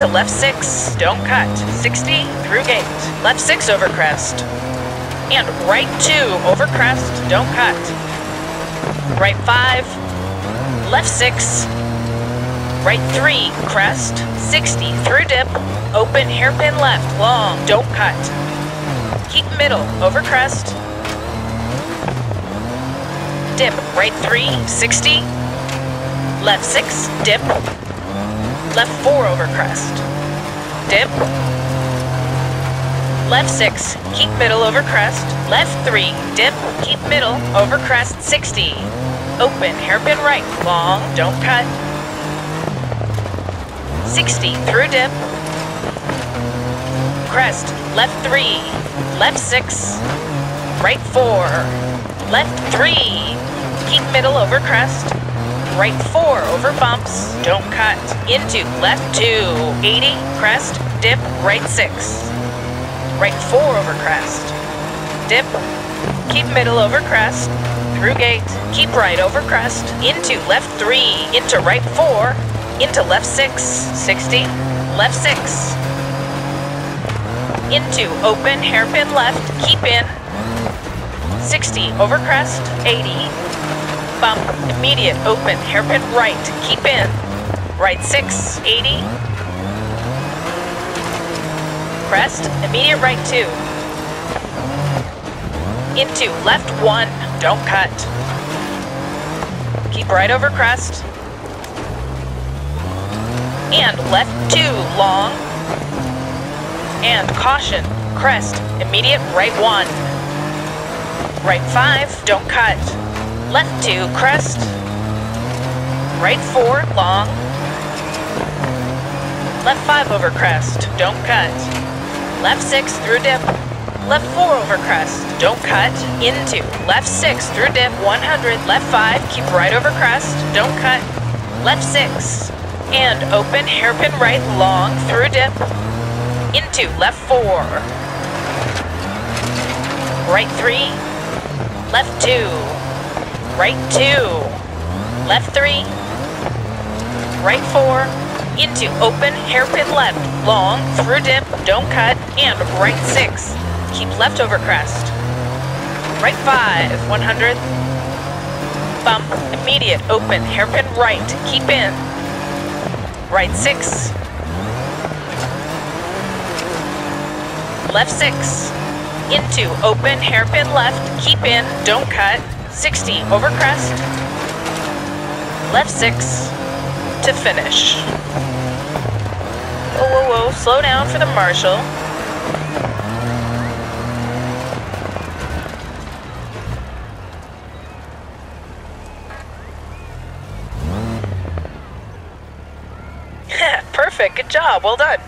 to left 6, don't cut. 60 through gate. Left 6 over crest. And right 2 over crest, don't cut. Right 5, left 6, right 3, crest, 60 through dip, open hairpin left, long, don't cut. Keep middle, over crest. Dip, right 3, 60, left 6, dip, Left 4 over crest. Dip. Left 6, keep middle over crest. Left 3, dip, keep middle over crest 60. Open, hairpin right, long, don't cut. 60 through dip. Crest, left 3, left 6, right 4, left 3, keep middle over crest right four over bumps, don't cut. Into left two, 80, crest, dip, right six. Right four over crest, dip, keep middle over crest, through gate, keep right over crest, into left three, into right four, into left six, 60, left six, into open hairpin left, keep in, 60 over crest, 80, bump, immediate, open, hairpin right, keep in, right 6, 80, crest, immediate right 2, into left 1, don't cut, keep right over crest, and left 2, long, and caution, crest, immediate right 1, right 5, don't cut, Left 2, crest. Right 4, long. Left 5 over crest, don't cut. Left 6 through dip. Left 4 over crest, don't cut. Into. Left 6 through dip, 100. Left 5, keep right over crest, don't cut. Left 6. And open, hairpin right, long, through dip. Into. Left 4. Right 3. Left 2 right two, left three, right four, into open, hairpin left, long, through dip, don't cut, and right six. Keep left over crest. Right five, 100. Bump, immediate, open, hairpin right, keep in. Right six. Left six. Into open, hairpin left, keep in, don't cut, 60 over crest, left 6 to finish. Whoa, whoa, whoa, slow down for the marshal. Perfect, good job, well done.